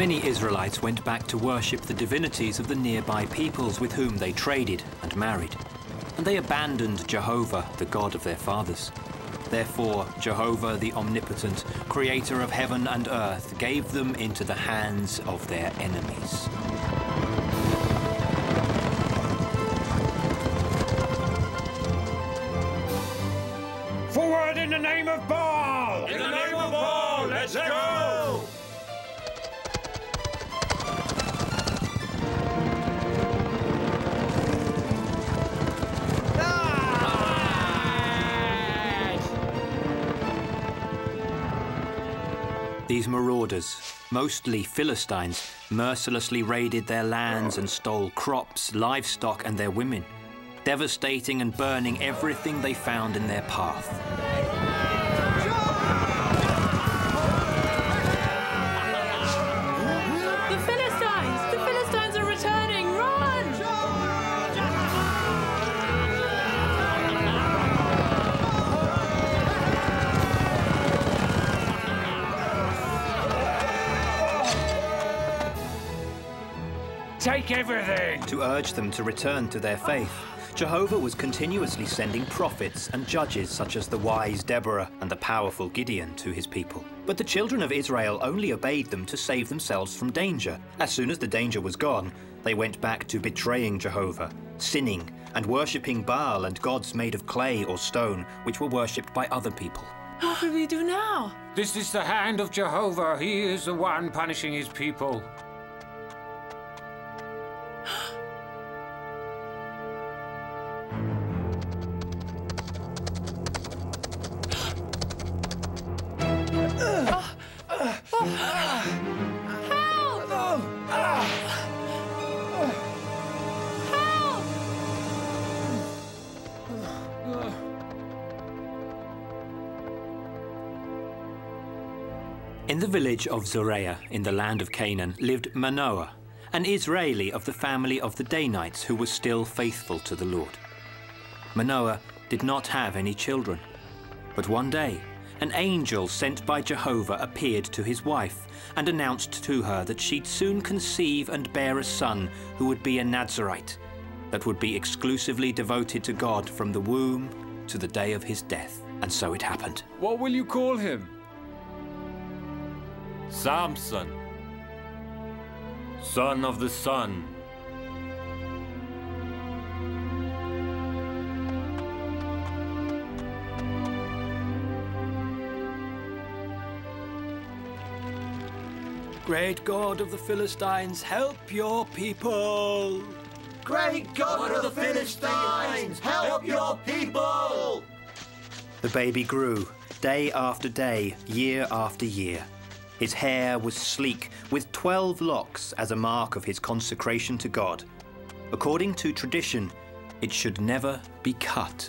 Many Israelites went back to worship the divinities of the nearby peoples with whom they traded and married. And they abandoned Jehovah, the God of their fathers. Therefore, Jehovah the Omnipotent, creator of heaven and earth, gave them into the hands of their enemies. These marauders, mostly Philistines, mercilessly raided their lands and stole crops, livestock, and their women, devastating and burning everything they found in their path. Take everything! To urge them to return to their faith, Jehovah was continuously sending prophets and judges such as the wise Deborah and the powerful Gideon to his people. But the children of Israel only obeyed them to save themselves from danger. As soon as the danger was gone, they went back to betraying Jehovah, sinning, and worshipping Baal and gods made of clay or stone, which were worshipped by other people. What will we do now? This is the hand of Jehovah. He is the one punishing his people. In the village of Zoreah in the land of Canaan lived Manoah, an Israeli of the family of the Danites who was still faithful to the Lord. Manoah did not have any children, but one day an angel sent by Jehovah appeared to his wife and announced to her that she'd soon conceive and bear a son who would be a Nazarite, that would be exclusively devoted to God from the womb to the day of his death. And so it happened. What will you call him? Samson, son of the sun. Great God of the Philistines, help your people! Great God of the Philistines, help your people! The baby grew, day after day, year after year. His hair was sleek, with 12 locks as a mark of his consecration to God. According to tradition, it should never be cut.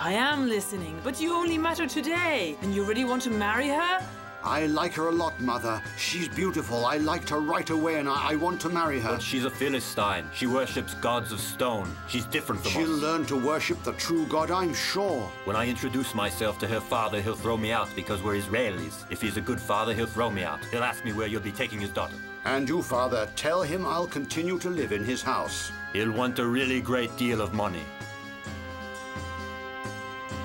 I am listening, but you only met her today, and you really want to marry her? I like her a lot, Mother. She's beautiful. I liked her right away, and I, I want to marry her. But she's a Philistine. She worships gods of stone. She's different from us. She'll learn to worship the true God, I'm sure. When I introduce myself to her father, he'll throw me out because we're Israelis. If he's a good father, he'll throw me out. He'll ask me where you'll be taking his daughter. And you, Father, tell him I'll continue to live in his house. He'll want a really great deal of money.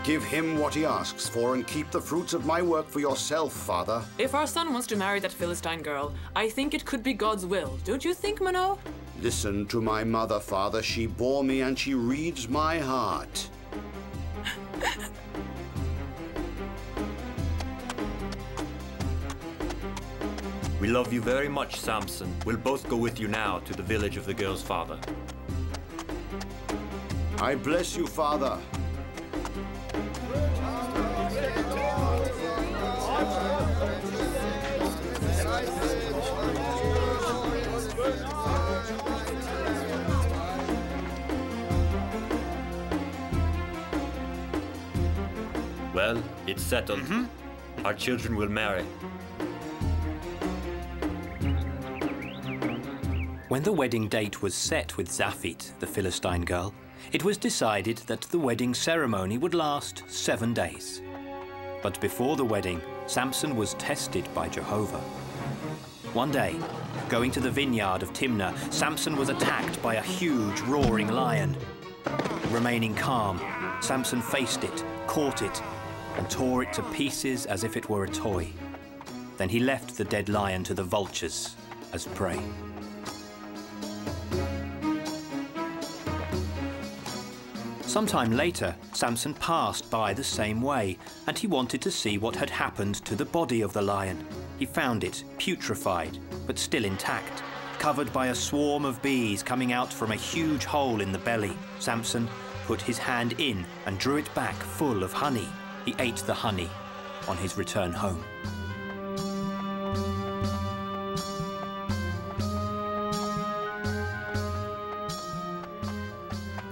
Give him what he asks for and keep the fruits of my work for yourself, Father. If our son wants to marry that Philistine girl, I think it could be God's will. Don't you think, Mano? Listen to my mother, Father. She bore me and she reads my heart. We love you very much, Samson. We'll both go with you now to the village of the girl's father. I bless you, Father. It's settled. Mm-hmm. Our children will marry. When the wedding date was set with Zafit, the Philistine girl, it was decided that the wedding ceremony would last seven days. But before the wedding, Samson was tested by Jehovah. One day, going to the vineyard of Timnah, Samson was attacked by a huge roaring lion. Remaining calm, Samson faced it, caught it, and tore it to pieces as if it were a toy. Then he left the dead lion to the vultures as prey. Sometime later, Samson passed by the same way, and he wanted to see what had happened to the body of the lion. He found it putrefied, but still intact, covered by a swarm of bees coming out from a huge hole in the belly. Samson put his hand in and drew it back full of honey. He ate the honey on his return home.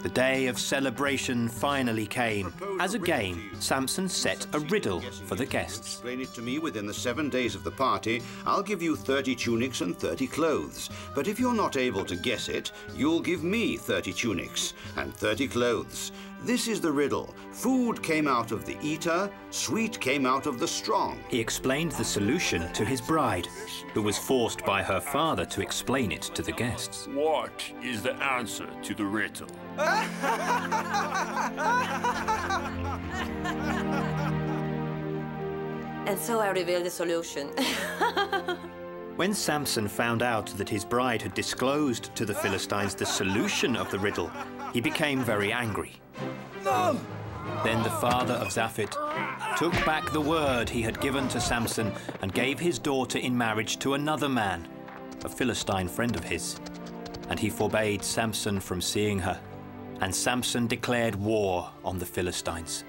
The day of celebration finally came. As a game, Samson set a riddle for the guests. Explain it to me within the seven days of the party. I'll give you 30 tunics and 30 clothes. But if you're not able to guess it, you'll give me 30 tunics and 30 clothes. This is the riddle. Food came out of the eater, sweet came out of the strong. He explained the solution to his bride, who was forced by her father to explain it to the guests. What is the answer to the riddle? And so I revealed the solution. When Samson found out that his bride had disclosed to the Philistines the solution of the riddle, he became very angry. Then the father of Zaphit took back the word he had given to Samson and gave his daughter in marriage to another man, a Philistine friend of his. And he forbade Samson from seeing her, and Samson declared war on the Philistines.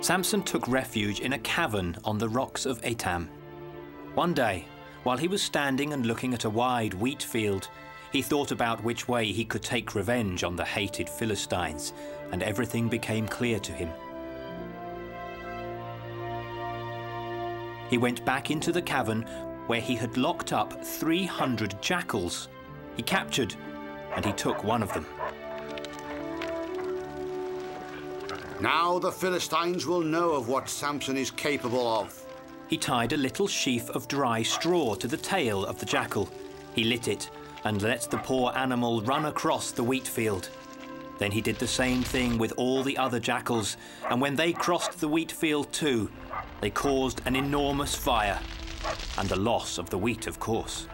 Samson took refuge in a cavern on the rocks of Etam. One day, while he was standing and looking at a wide wheat field, he thought about which way he could take revenge on the hated Philistines, and everything became clear to him. He went back into the cavern where he had locked up 300 jackals. He captured and he took one of them. Now the Philistines will know of what Samson is capable of. He tied a little sheaf of dry straw to the tail of the jackal. He lit it and let the poor animal run across the wheat field. Then he did the same thing with all the other jackals, and when they crossed the wheat field too, they caused an enormous fire and the loss of the wheat, of course.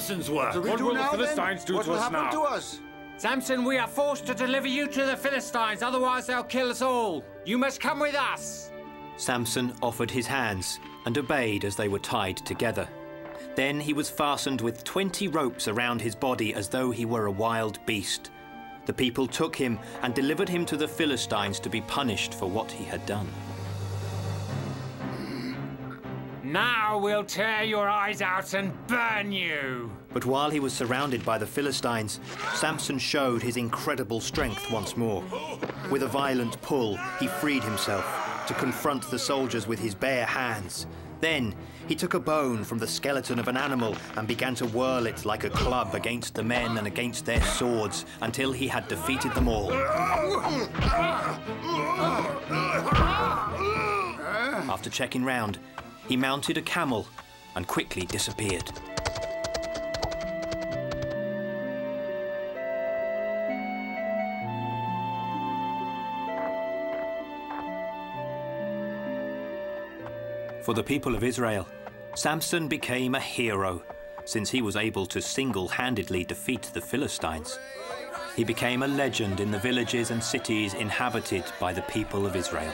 Samson's work. What will the Philistines do what to will happen to us? Samson, we are forced to deliver you to the Philistines, otherwise they'll kill us all. You must come with us. Samson offered his hands and obeyed as they were tied together. Then he was fastened with 20 ropes around his body as though he were a wild beast. the people took him and delivered him to the Philistines to be punished for what he had done. Now we'll tear your eyes out and burn you. But while he was surrounded by the Philistines, Samson showed his incredible strength once more. With a violent pull, he freed himself to confront the soldiers with his bare hands. Then he took a bone from the skeleton of an animal and began to whirl it like a club against the men and against their swords until he had defeated them all. After checking round, he mounted a camel and quickly disappeared. For the people of Israel, Samson became a hero since he was able to single-handedly defeat the Philistines. He became a legend in the villages and cities inhabited by the people of Israel.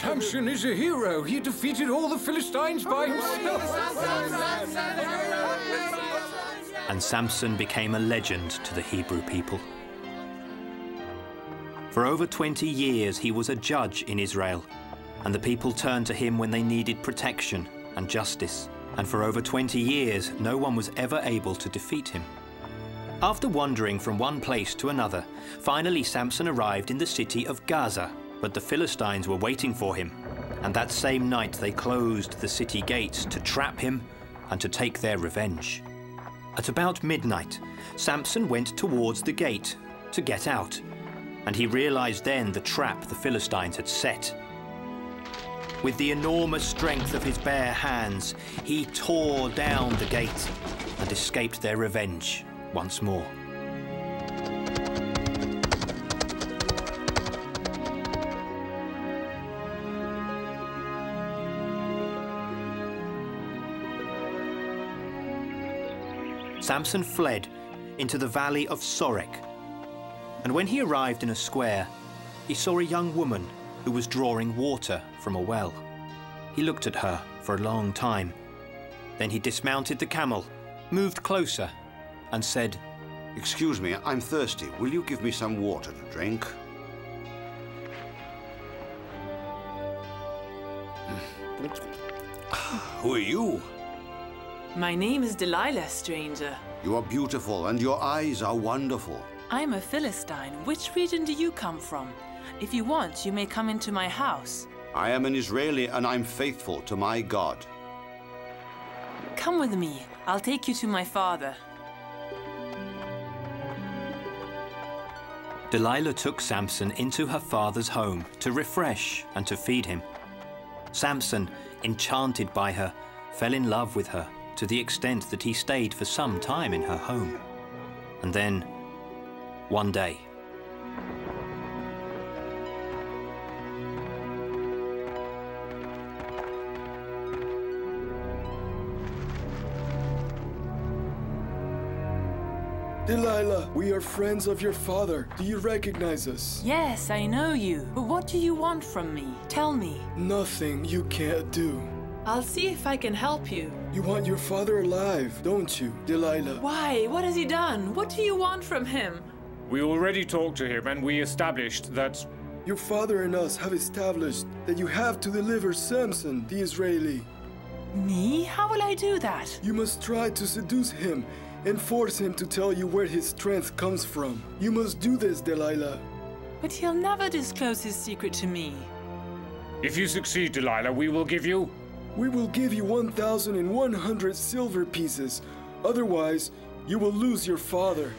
Samson is a hero. He defeated all the Philistines by himself. And Samson became a legend to the Hebrew people. For over 20 years, he was a judge in Israel, and the people turned to him when they needed protection and justice. And for over 20 years, no one was ever able to defeat him. After wandering from one place to another, finally Samson arrived in the city of Gaza, but the Philistines were waiting for him. And that same night they closed the city gates to trap him and to take their revenge. At about midnight, Samson went towards the gate to get out, and he realized then the trap the Philistines had set. With the enormous strength of his bare hands, he tore down the gate and escaped their revenge once more. Samson fled into the valley of Sorek. And when he arrived in a square, he saw a young woman who was drawing water from a well. He looked at her for a long time. Then he dismounted the camel, moved closer, and said, Excuse me, I'm thirsty. Will you give me some water to drink? Who are you? My name is Delilah, stranger. You are beautiful and your eyes are wonderful. I'm a Philistine. Which region do you come from? If you want, you may come into my house. I am an Israeli and I'm faithful to my God. Come with me. I'll take you to my father. Delilah took Samson into her father's home to refresh and to feed him. Samson, enchanted by her, fell in love with her to the extent that he stayed for some time in her home. And then, one day, Delilah, we are friends of your father. Do you recognize us? Yes, I know you. But what do you want from me? Tell me. Nothing you can't do. I'll see if I can help you. You want your father alive, don't you, Delilah? Why? What has he done? What do you want from him? We already talked to him and we established that Your father and us have established that you have to deliver Samson, the Israeli. Me? How will I do that? You must try to seduce him and force him to tell you where his strength comes from. You must do this, Delilah. But he'll never disclose his secret to me. if you succeed, Delilah, we will give you. We will give you 1,100 silver pieces. Otherwise, you will lose your father.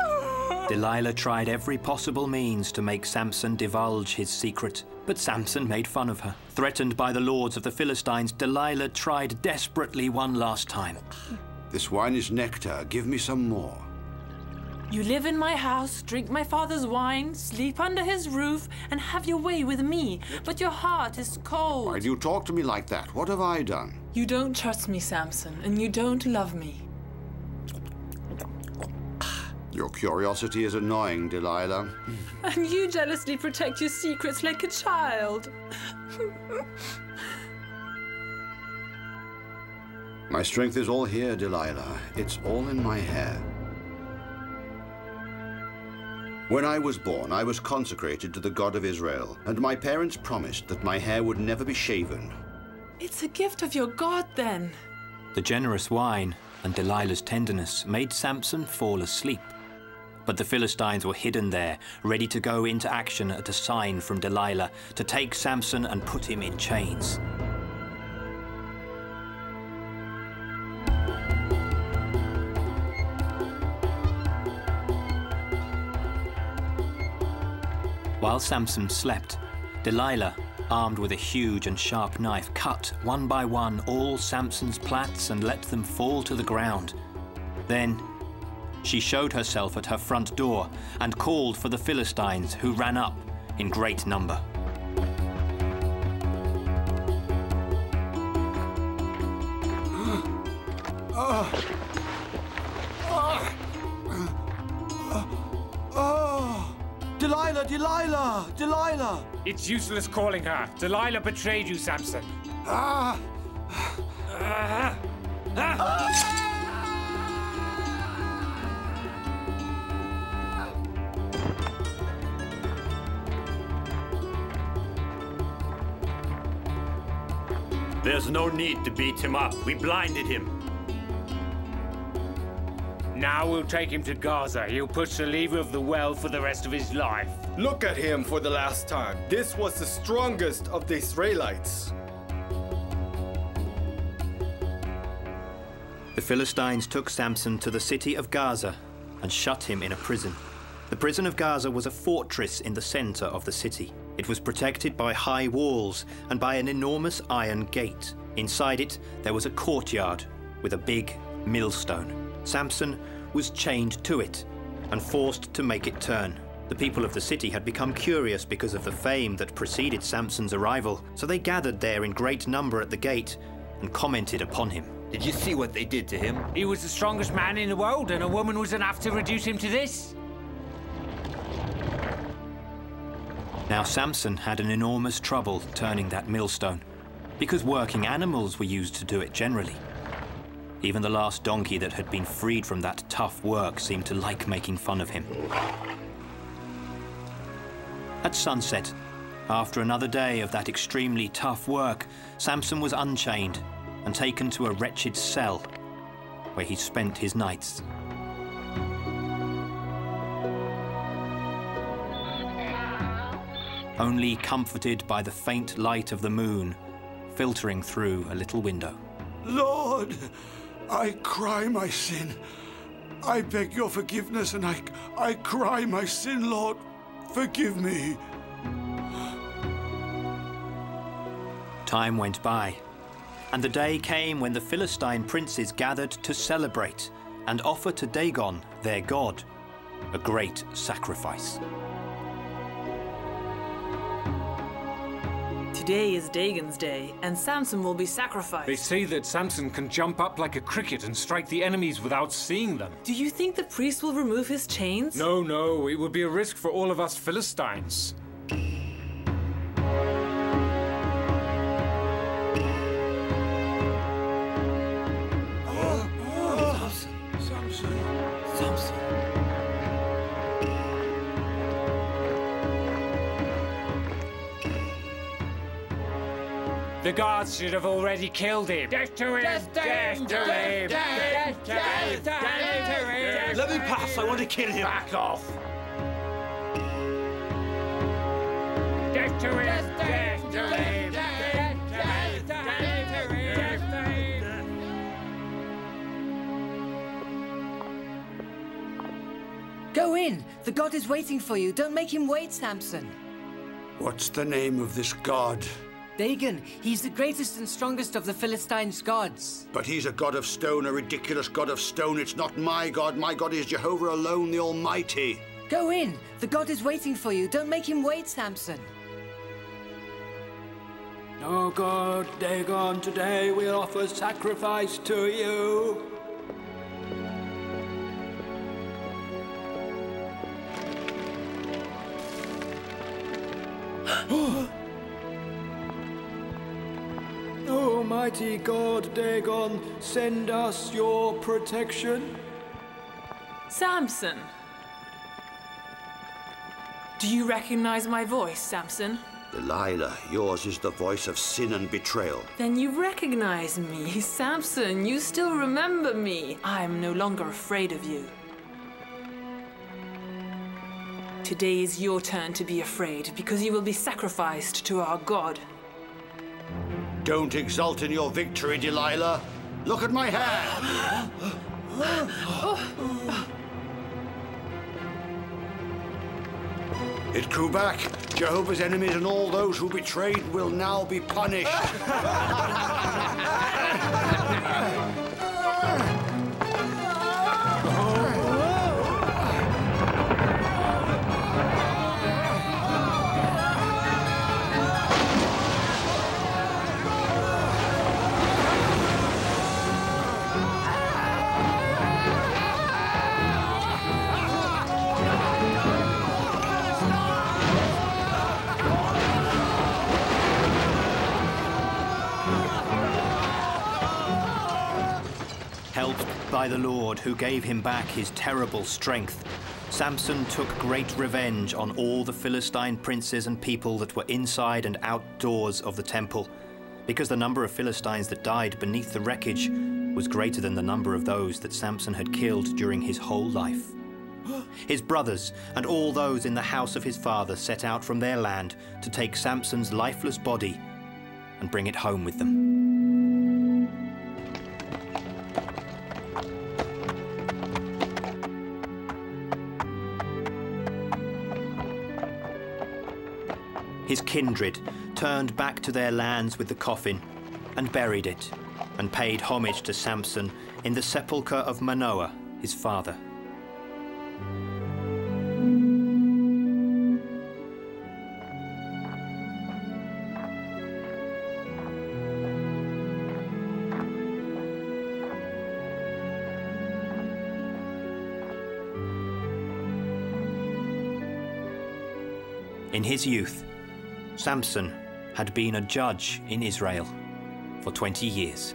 Delilah tried every possible means to make Samson divulge his secret, but Samson made fun of her. Threatened by the lords of the Philistines, Delilah tried desperately one last time. This wine is nectar. Give me some more. You live in my house, drink my father's wine, sleep under his roof, and have your way with me. But your heart is cold. Why do you talk to me like that? What have I done? You don't trust me, Samson, and you don't love me. Your curiosity is annoying, Delilah. And you jealously protect your secrets like a child. My strength is all here, Delilah. It's all in my hair. When I was born, I was consecrated to the God of Israel, and my parents promised that my hair would never be shaven. It's a gift of your God, then. The generous wine and Delilah's tenderness made Samson fall asleep. But the Philistines were hidden there, ready to go into action at a sign from Delilah to take Samson and put him in chains. While Samson slept, Delilah, armed with a huge and sharp knife, cut one by one all Samson's plaits and let them fall to the ground. Then she showed herself at her front door and called for the Philistines, who ran up in great number. Delilah, Delilah! It's useless calling her. Delilah betrayed you, Samson. Ah! There's no need to beat him up. We blinded him. Now we'll take him to Gaza. He'll push the lever of the well for the rest of his life. Look at him for the last time. This was the strongest of the Israelites. The Philistines took Samson to the city of Gaza and shut him in a prison. The prison of Gaza was a fortress in the center of the city. It was protected by high walls and by an enormous iron gate. Inside it, there was a courtyard with a big millstone. Samson was chained to it and forced to make it turn. The people of the city had become curious because of the fame that preceded Samson's arrival, so they gathered there in great number at the gate and commented upon him. Did you see what they did to him? He was the strongest man in the world, and a woman was enough to reduce him to this. Now Samson had an enormous trouble turning that millstone, because working animals were used to do it generally. Even the last donkey that had been freed from that tough work seemed to like making fun of him. At sunset, after another day of that extremely tough work, Samson was unchained and taken to a wretched cell where he spent his nights. Only comforted by the faint light of the moon filtering through a little window. Lord, I cry my sin. I beg your forgiveness and I, I cry my sin, Lord. Forgive me. Time went by, and the day came when the Philistine princes gathered to celebrate and offer to Dagon, their god, a great sacrifice. Today is Dagon's day, and Samson will be sacrificed. They say that Samson can jump up like a cricket and strike the enemies without seeing them. Do you think the priest will remove his chains? No, no, it would be a risk for all of us Philistines. The guards should have already killed him. Death to him! Death, death to him! Death, death, death to him! Let me pass. I want to kill him. Back off! Death to him! Death, death! Death, death, death to him! Death to him! Go in. The god is waiting for you. Don't make him wait, Samson. What's the name of this god? Dagon, he's the greatest and strongest of the Philistines' gods. But he's a god of stone, a ridiculous god of stone. It's not my god. My god is Jehovah alone, the Almighty. Go in. The god is waiting for you. Don't make him wait, Samson. Oh God, Dagon, today we offer sacrifice to you. Oh, Almighty God Dagon send us your protection? Samson! Do you recognize my voice, Samson? Delilah, yours is the voice of sin and betrayal. Then you recognize me. Samson, you still remember me. I am no longer afraid of you. Today is your turn to be afraid, because you will be sacrificed to our God. Don't exult in your victory, Delilah. Look at my hand. It grew back. Jehovah's enemies and all those who betrayed will now be punished. Helped by the Lord, who gave him back his terrible strength, Samson took great revenge on all the Philistine princes and people that were inside and outdoors of the temple, because the number of Philistines that died beneath the wreckage was greater than the number of those that Samson had killed during his whole life. His brothers and all those in the house of his father set out from their land to take Samson's lifeless body and bring it home with them. His kindred turned back to their lands with the coffin and buried it, and paid homage to Samson in the sepulchre of Manoah, his father. In his youth, Samson had been a judge in Israel for 20 years.